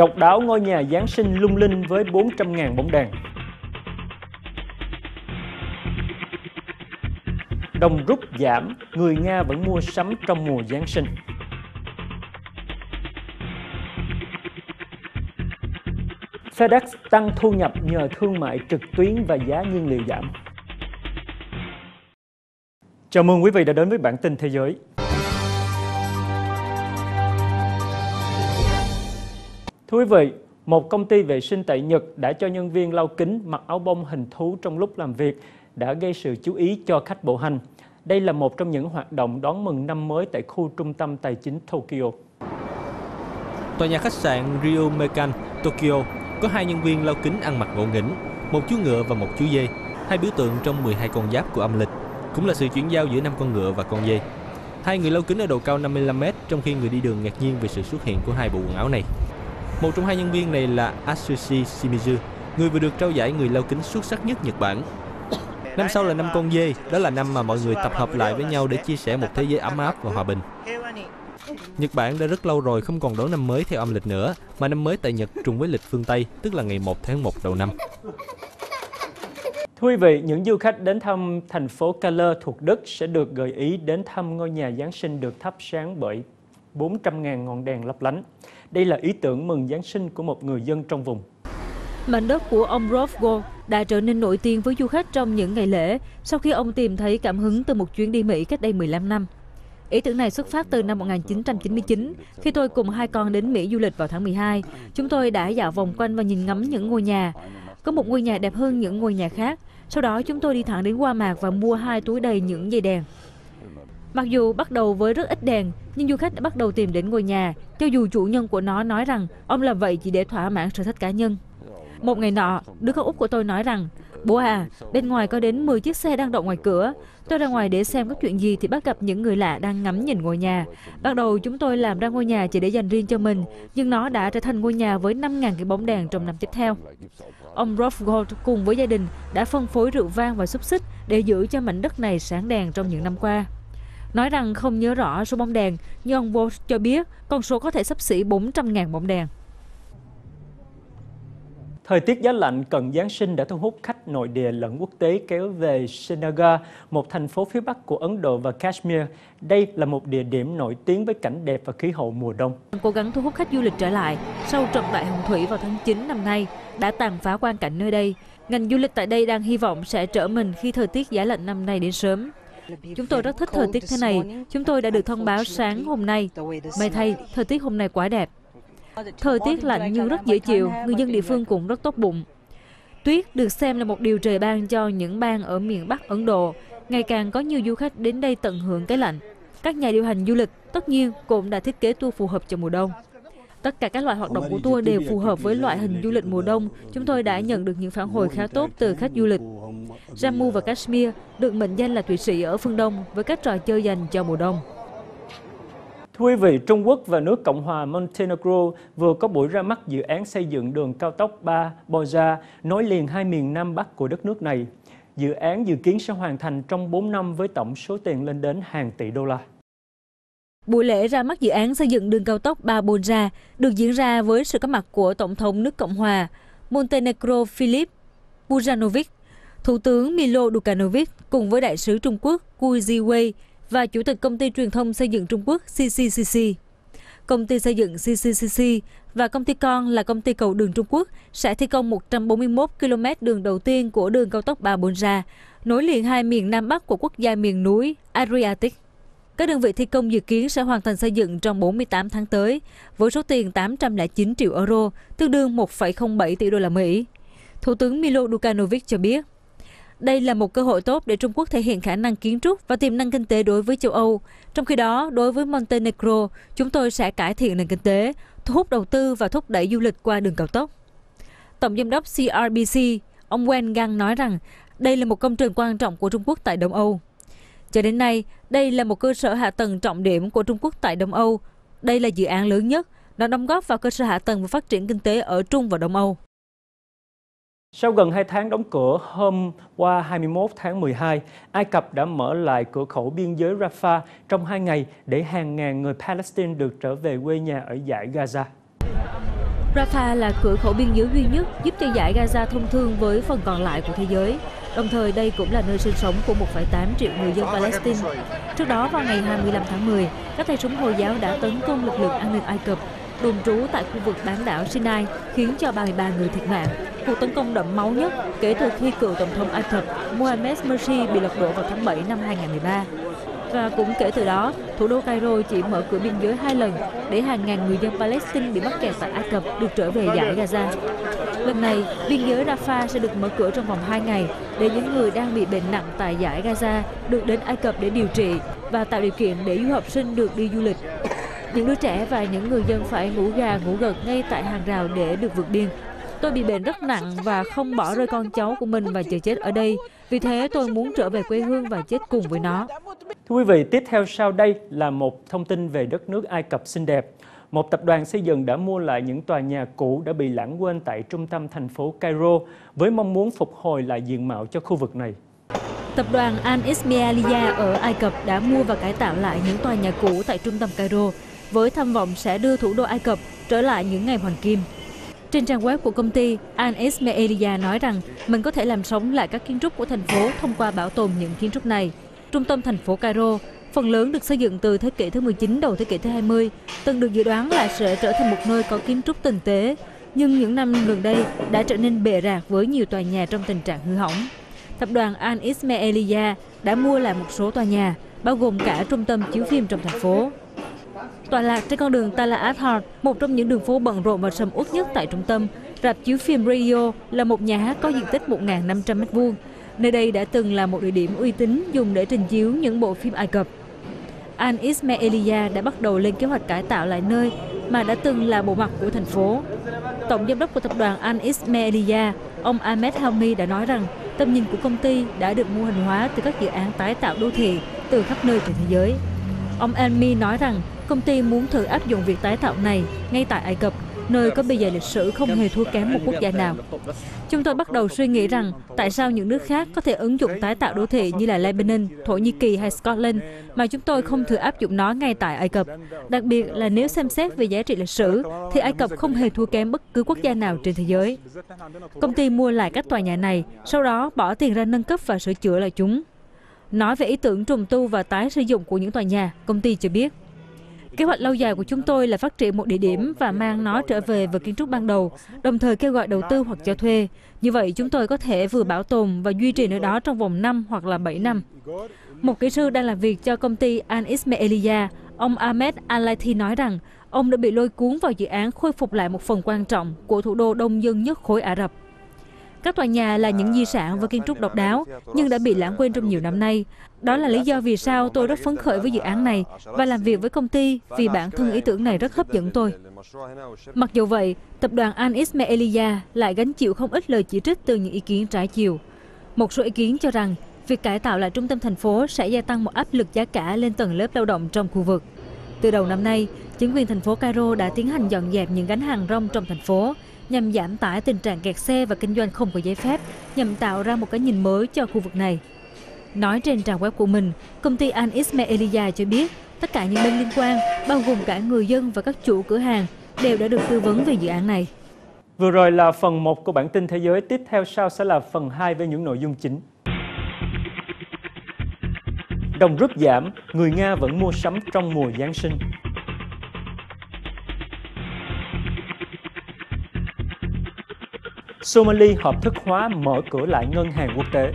Độc đáo ngôi nhà Giáng sinh lung linh với 400.000 bóng đèn. Đồng rút giảm, người Nga vẫn mua sắm trong mùa Giáng sinh. FedEx tăng thu nhập nhờ thương mại trực tuyến và giá nhiên liệu giảm. Chào mừng quý vị đã đến với bản tin thế giới. Thưa quý vị, một công ty vệ sinh tại Nhật đã cho nhân viên lau kính mặc áo bông hình thú trong lúc làm việc đã gây sự chú ý cho khách bộ hành. Đây là một trong những hoạt động đón mừng năm mới tại khu trung tâm tài chính Tokyo. Tòa nhà khách sạn Rio Mekan, Tokyo có hai nhân viên lau kính ăn mặc ngộ nghĩnh, một chú ngựa và một chú dê, hai biểu tượng trong 12 con giáp của âm lịch, cũng là sự chuyển giao giữa năm con ngựa và con dê. Hai người lau kính ở độ cao 55m trong khi người đi đường ngạc nhiên về sự xuất hiện của hai bộ quần áo này. Một trong hai nhân viên này là Atsushi Shimizu, người vừa được trao giải người lao kính xuất sắc nhất Nhật Bản. Năm sau là năm con dê, đó là năm mà mọi người tập hợp lại với nhau để chia sẻ một thế giới ấm áp và hòa bình. Nhật Bản đã rất lâu rồi không còn đón năm mới theo âm lịch nữa, mà năm mới tại Nhật trùng với lịch phương Tây, tức là ngày 1 tháng 1 đầu năm. Thưa quý vị, những du khách đến thăm thành phố Kaller thuộc Đức sẽ được gợi ý đến thăm ngôi nhà Giáng sinh được thắp sáng bởi 400.000 ngọn đèn lấp lánh. Đây là ý tưởng mừng Giáng sinh của một người dân trong vùng. Mảnh đất của ông Rolf đã trở nên nổi tiếng với du khách trong những ngày lễ sau khi ông tìm thấy cảm hứng từ một chuyến đi Mỹ cách đây 15 năm. Ý tưởng này xuất phát từ năm 1999, khi tôi cùng hai con đến Mỹ du lịch vào tháng 12. Chúng tôi đã dạo vòng quanh và nhìn ngắm những ngôi nhà. Có một ngôi nhà đẹp hơn những ngôi nhà khác. Sau đó chúng tôi đi thẳng đến Hoa Mạc và mua hai túi đầy những dây đèn. Mặc dù bắt đầu với rất ít đèn, nhưng du khách đã bắt đầu tìm đến ngôi nhà, cho dù chủ nhân của nó nói rằng ông làm vậy chỉ để thỏa mãn sở thích cá nhân. Một ngày nọ, đứa con út của tôi nói rằng, Bố à, bên ngoài có đến 10 chiếc xe đang đậu ngoài cửa. Tôi ra ngoài để xem có chuyện gì thì bắt gặp những người lạ đang ngắm nhìn ngôi nhà. Ban đầu chúng tôi làm ra ngôi nhà chỉ để dành riêng cho mình, nhưng nó đã trở thành ngôi nhà với 5.000 cái bóng đèn trong năm tiếp theo. Ông Rolf Gold cùng với gia đình đã phân phối rượu vang và xúc xích để giữ cho mảnh đất này sáng đèn trong những năm qua. Nói rằng không nhớ rõ số bóng đèn, nhưng ông Gold cho biết con số có thể sắp xỉ 400.000 bóng đèn. Thời tiết giá lạnh cận Giáng sinh đã thu hút khách nội địa lẫn quốc tế kéo về Srinagar, một thành phố phía bắc của Ấn Độ và Kashmir. Đây là một địa điểm nổi tiếng với cảnh đẹp và khí hậu mùa đông. Cố gắng thu hút khách du lịch trở lại sau trận đại hồng thủy vào tháng 9 năm nay đã tàn phá quan cảnh nơi đây. Ngành du lịch tại đây đang hy vọng sẽ trở mình khi thời tiết giá lạnh năm nay đến sớm. Chúng tôi rất thích thời tiết thế này. Chúng tôi đã được thông báo sáng hôm nay. May thay, thời tiết hôm nay quá đẹp. Thời tiết lạnh nhưng rất dễ chịu, người dân địa phương cũng rất tốt bụng. Tuyết được xem là một điều trời ban cho những bang ở miền Bắc Ấn Độ. Ngày càng có nhiều du khách đến đây tận hưởng cái lạnh. Các nhà điều hành du lịch tất nhiên cũng đã thiết kế tour phù hợp cho mùa đông. Tất cả các loại hoạt động của tour đều phù hợp với loại hình du lịch mùa đông. Chúng tôi đã nhận được những phản hồi khá tốt từ khách du lịch. Jammu và Kashmir được mệnh danh là Thụy Sĩ ở phương Đông với các trò chơi dành cho mùa đông. Thưa quý vị, Trung Quốc và nước Cộng hòa Montenegro vừa có buổi ra mắt dự án xây dựng đường cao tốc Ba Boja nối liền hai miền Nam Bắc của đất nước này. Dự án dự kiến sẽ hoàn thành trong 4 năm với tổng số tiền lên đến hàng tỷ đô la. Buổi lễ ra mắt dự án xây dựng đường cao tốc Ba Bonja được diễn ra với sự có mặt của Tổng thống nước Cộng hòa Montenegro Filip Bujanovic, Thủ tướng Milo Đukanovic cùng với Đại sứ Trung Quốc Gu Ziwei và Chủ tịch Công ty Truyền thông Xây dựng Trung Quốc CCCC. Công ty xây dựng CCCC và công ty con là công ty cầu đường Trung Quốc sẽ thi công 141 km đường đầu tiên của đường cao tốc Ba Bonja, nối liền hai miền Nam Bắc của quốc gia miền núi Adriatic. Các đơn vị thi công dự kiến sẽ hoàn thành xây dựng trong 48 tháng tới, với số tiền 809 triệu euro, tương đương 1,07 tỷ đô la Mỹ. Thủ tướng Milo Dukanovic cho biết, đây là một cơ hội tốt để Trung Quốc thể hiện khả năng kiến trúc và tiềm năng kinh tế đối với châu Âu. Trong khi đó, đối với Montenegro, chúng tôi sẽ cải thiện nền kinh tế, thu hút đầu tư và thúc đẩy du lịch qua đường cao tốc. Tổng giám đốc CRBC, ông Wen Gang nói rằng đây là một công trình quan trọng của Trung Quốc tại Đông Âu. Cho đến nay, đây là một cơ sở hạ tầng trọng điểm của Trung Quốc tại Đông Âu. Đây là dự án lớn nhất, nó đóng góp vào cơ sở hạ tầng và phát triển kinh tế ở Trung và Đông Âu. Sau gần 2 tháng đóng cửa, hôm qua 21 tháng 12, Ai Cập đã mở lại cửa khẩu biên giới Rafah trong hai ngày để hàng ngàn người Palestine được trở về quê nhà ở giải Gaza. Rafah là cửa khẩu biên giới duy nhất giúp cho giải Gaza thông thương với phần còn lại của thế giới. Đồng thời đây cũng là nơi sinh sống của 1,8 triệu người dân Palestine. Trước đó vào ngày 25 tháng 10, các tay súng Hồi giáo đã tấn công lực lượng an ninh Ai Cập đồn trú tại khu vực bán đảo Sinai khiến cho 33 người thiệt mạng. Cuộc tấn công đậm máu nhất kể từ khi cựu tổng thống Ai Cập Mohamed Morsi bị lật đổ vào tháng 7 năm 2013. Và cũng kể từ đó, thủ đô Cairo chỉ mở cửa biên giới hai lần để hàng ngàn người dân Palestine bị mắc kẹt tại Ai Cập được trở về giải Gaza. Lần này, biên giới Rafah sẽ được mở cửa trong vòng 2 ngày để những người đang bị bệnh nặng tại giải Gaza được đến Ai Cập để điều trị và tạo điều kiện để du học sinh được đi du lịch. Những đứa trẻ và những người dân phải ngủ gà ngủ gật ngay tại hàng rào để được vượt biên. Tôi bị bệnh rất nặng và không bỏ rơi con cháu của mình và chờ chết ở đây. Vì thế tôi muốn trở về quê hương và chết cùng với nó. Thưa quý vị, tiếp theo sau đây là một thông tin về đất nước Ai Cập xinh đẹp. Một tập đoàn xây dựng đã mua lại những tòa nhà cũ đã bị lãng quên tại trung tâm thành phố Cairo với mong muốn phục hồi lại diện mạo cho khu vực này. Tập đoàn Al Ismailia ở Ai Cập đã mua và cải tạo lại những tòa nhà cũ tại trung tâm Cairo với tham vọng sẽ đưa thủ đô Ai Cập trở lại những ngày hoàng kim. Trên trang web của công ty, Al Ismailia nói rằng mình có thể làm sống lại các kiến trúc của thành phố thông qua bảo tồn những kiến trúc này. Trung tâm thành phố Cairo, phần lớn được xây dựng từ thế kỷ thứ 19 đầu thế kỷ thứ 20, từng được dự đoán là sẽ trở thành một nơi có kiến trúc tinh tế, nhưng những năm gần đây đã trở nên bệ rạc với nhiều tòa nhà trong tình trạng hư hỏng. Tập đoàn Al Ismailia đã mua lại một số tòa nhà, bao gồm cả trung tâm chiếu phim trong thành phố. Tọa lạc trên con đường Tala Athar, một trong những đường phố bận rộn và sầm uất nhất tại trung tâm, rạp chiếu phim Radio là một nhà hát có diện tích 1.500 m2. Nơi đây đã từng là một địa điểm uy tín dùng để trình chiếu những bộ phim Ai Cập. Al Ismailia đã bắt đầu lên kế hoạch cải tạo lại nơi mà đã từng là bộ mặt của thành phố. Tổng giám đốc của tập đoàn Al Ismailia, ông Ahmed Helmi đã nói rằng tầm nhìn của công ty đã được mô hình hóa từ các dự án tái tạo đô thị từ khắp nơi trên thế giới. Ông Almi nói rằng công ty muốn thử áp dụng việc tái tạo này ngay tại Ai Cập, nơi có bề dày lịch sử không hề thua kém một quốc gia nào. Chúng tôi bắt đầu suy nghĩ rằng tại sao những nước khác có thể ứng dụng tái tạo đô thị như là Lebanon, Thổ Nhĩ Kỳ hay Scotland mà chúng tôi không thử áp dụng nó ngay tại Ai Cập. Đặc biệt là nếu xem xét về giá trị lịch sử thì Ai Cập không hề thua kém bất cứ quốc gia nào trên thế giới. Công ty mua lại các tòa nhà này, sau đó bỏ tiền ra nâng cấp và sửa chữa lại chúng. Nói về ý tưởng trùng tu và tái sử dụng của những tòa nhà, công ty cho biết Kế hoạch lâu dài của chúng tôi là phát triển một địa điểm và mang nó trở về với kiến trúc ban đầu, đồng thời kêu gọi đầu tư hoặc cho thuê. Như vậy, chúng tôi có thể vừa bảo tồn và duy trì nơi đó trong vòng 5 hoặc là 7 năm. Một kỹ sư đang làm việc cho công ty Al Ismailia, ông Ahmed Alathi nói rằng ông đã bị lôi cuốn vào dự án khôi phục lại một phần quan trọng của thủ đô đông dân nhất khối Ả Rập. Các tòa nhà là những di sản và kiến trúc độc đáo, nhưng đã bị lãng quên trong nhiều năm nay. Đó là lý do vì sao tôi rất phấn khởi với dự án này và làm việc với công ty vì bản thân ý tưởng này rất hấp dẫn tôi. Mặc dù vậy, tập đoàn Al Ismailia lại gánh chịu không ít lời chỉ trích từ những ý kiến trái chiều. Một số ý kiến cho rằng việc cải tạo lại trung tâm thành phố sẽ gia tăng một áp lực giá cả lên tầng lớp lao động trong khu vực. Từ đầu năm nay, chính quyền thành phố Cairo đã tiến hành dọn dẹp những gánh hàng rong trong thành phố nhằm giảm tải tình trạng kẹt xe và kinh doanh không có giấy phép, nhằm tạo ra một cái nhìn mới cho khu vực này. Nói trên trang web của mình, công ty Al Ismailia cho biết tất cả những bên liên quan, bao gồm cả người dân và các chủ cửa hàng, đều đã được tư vấn về dự án này. Vừa rồi là phần 1 của bản tin thế giới, tiếp theo sau sẽ là phần 2 với những nội dung chính. Đồng rút giảm, người Nga vẫn mua sắm trong mùa Giáng sinh. Somali hợp thức hóa mở cửa lại ngân hàng quốc tế.